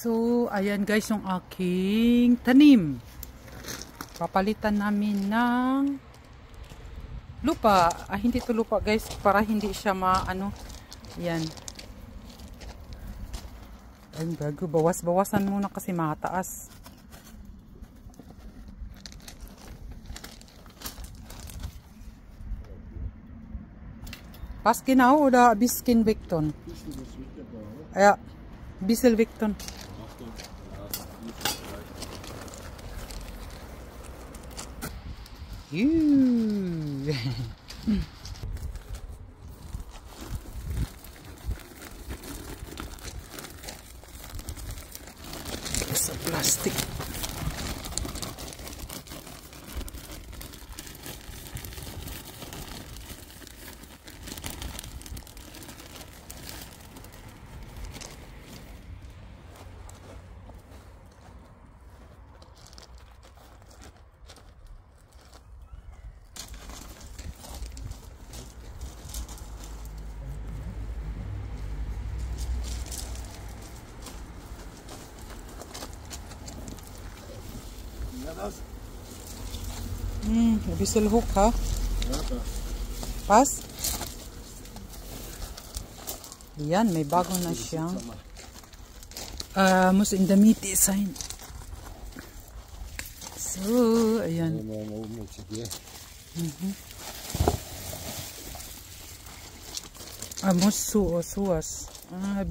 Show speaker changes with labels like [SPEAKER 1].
[SPEAKER 1] So, ayan guys yung aking tanim. Papalitan namin ng lupa. Ah, hindi to lupa guys para hindi siya maano. Ayan. Ayun bago. Bawas-bawasan muna kasi mataas. Was genau oder Biskin Victon? Ja, Bissel Victon. You. it's a plastic
[SPEAKER 2] Ja, das.
[SPEAKER 1] Hmm, bisschen hoch, ha? Pas? Yan, may bago na siyang. Ah, muss in der Mitte sein. So, ayan.
[SPEAKER 2] Mal oben jetzt hier.
[SPEAKER 1] Ah, so, sowas. Ah,